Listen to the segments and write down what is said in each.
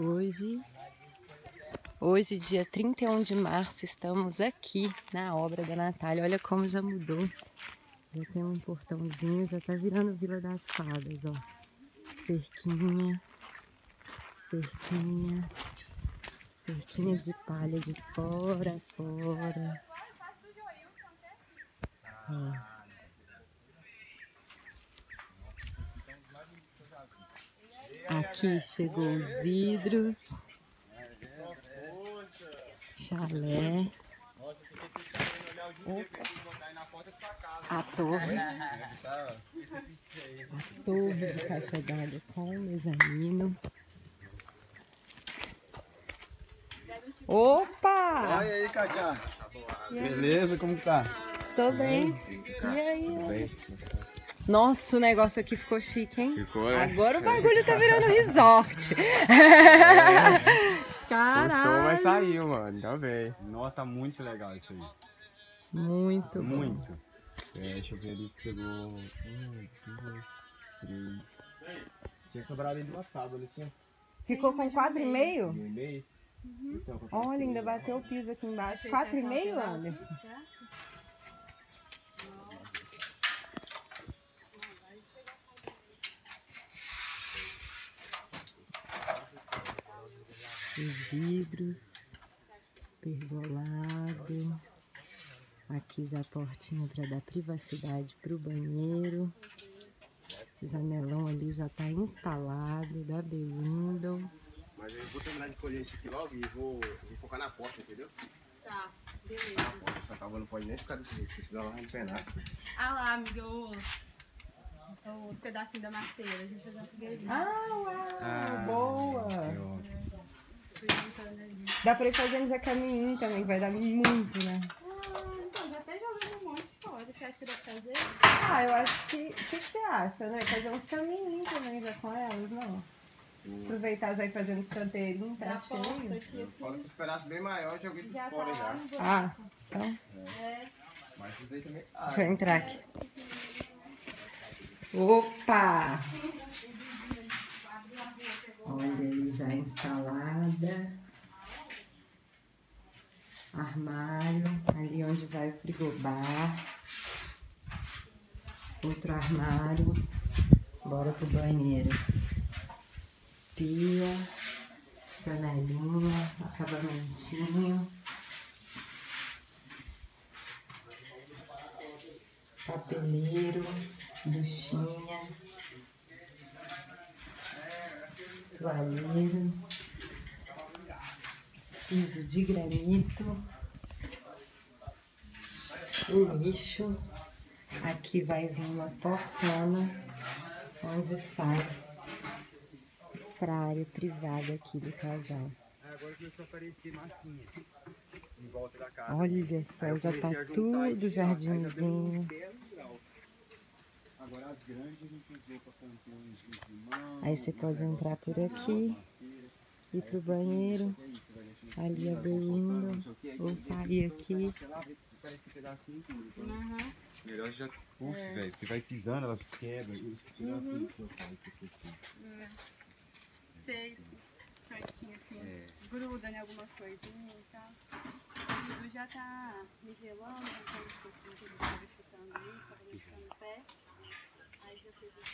Hoje, hoje, dia 31 de março, estamos aqui na obra da Natália. Olha como já mudou. Já tem um portãozinho, já tá virando Vila das Fadas, ó. Cerquinha, cerquinha, cerquinha de palha de fora fora. Ó. Aqui chegou os vidros. Chalé. A torre. A torre de caixa d'água com mezanino. Opa! Olha aí, Cacá. Beleza, como tá? Tô bem. E aí? Nossa, o negócio aqui ficou chique, hein? Ficou, né? Agora o bagulho tá virando resort. Caralho. Gostou, mas saiu, mano. Tá bem. Nossa, tá muito legal isso aí. Muito bom. Muito. É, deixa eu ver ali que pegou. Um, dois, três. Tinha sobrado aí duas tábuas, tinha Ficou com quatro e meio? um e meio. Então, Olha, ainda bateu o piso aqui embaixo. Quatro e meio, Anderson? Os vidros, pergolado. Aqui já a portinha para dar privacidade para o banheiro. O janelão ali já está instalado, da B-Window. Mas eu vou terminar de colher esse aqui logo e vou, vou focar na porta, entendeu? Tá, beleza. A porta, essa tábua não pode nem ficar desse jeito, porque senão ela vai empenar. Ah lá, amiga, os, os pedacinhos da maceira. A gente vai fazer uma fogueirinha. Ah, uau! boa! Eu- Fui juntando ali. Dá pra ir fazendo já caminho também, vai dar muito, né? Ah, então, já até jogando um monte fora. Você acha que dá pra fazer? Ah, eu acho que. O que, que você acha, né? Fazer uns caminhinhos também já com elas, não? Aproveitar já e fazer uns canteirinhos, tá cheio. aqui, Fora assim. que os pedaços bem maiores, eu joguei tudo Já tá fora lá já. Ah, então. É. Mas isso daí também. Ah, Deixa eu entrar aqui. Opa! Olha aí já instalada. Armário, ali onde vai o frigobar. Outro armário. Bora pro banheiro. Pia, janelinha, acabamentinho. papeleiro, duchinha, toalheiro, piso de granito, o lixo. Aqui vai vir uma portona onde sai para a área privada aqui do casal. Olha só, já tá tudo jardinzinho. Aí você pode entrar por aqui, ir pro banheiro, ali a window, ou sair aqui. Sei. Então, Uhum. Melhor já. Uf, velho, porque vai pisando, elas quebram. Isso, pedacinho que eu faço aqui assim. Seis, certinho assim. É. Gruda em algumas coisinhas e tal. O Dudu já tá nivelando, juntando os pouquinhos que ele tava chutando aí, tava deixando o pé.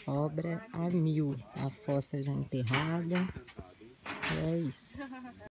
Obra a mil, a fossa já enterrada. É isso.